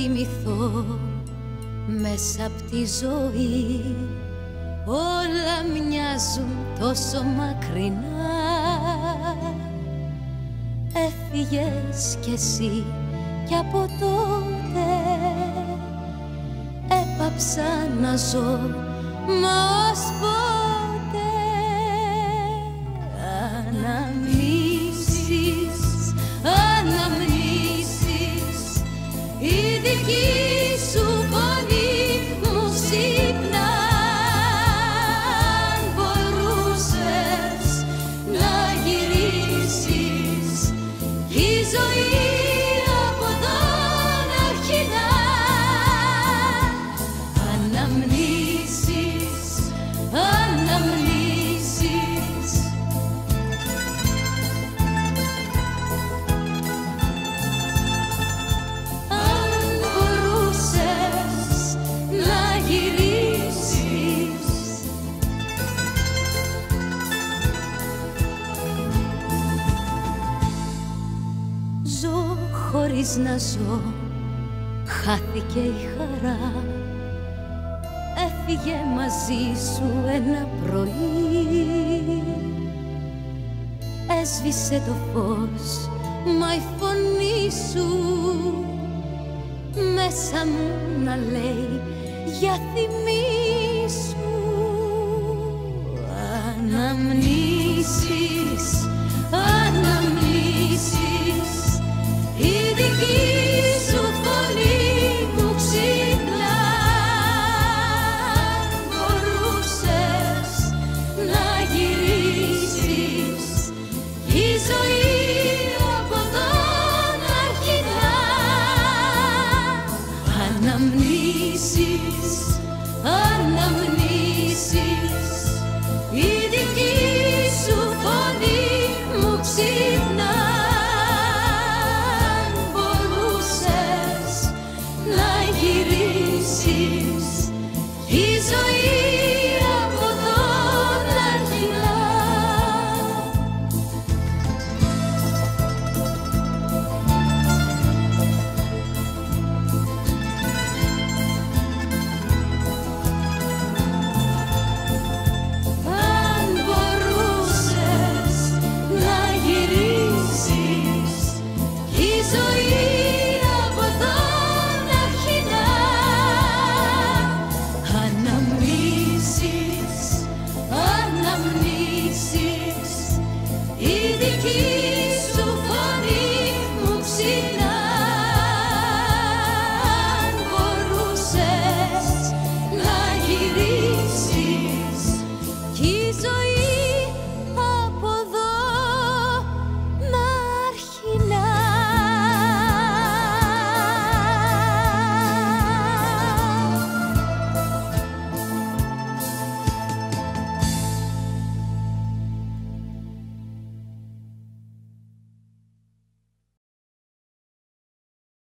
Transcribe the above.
θυμηθώ μέσα απ' τη ζωή. Όλα μοιάζουν τόσο μακρινά. Έφυγες κι εσύ κι από τότε. Έπαψα να ζω μα ως η δική χωρίς να ζω. Χάθηκε η χαρά. Έφυγε μαζί σου ένα πρωί. Έσβησε το φως Μα η φωνή σου Μέσα μου να λέει Για θυμίσου Αναμνήσεις αναμνήσεις, αναμνήσεις.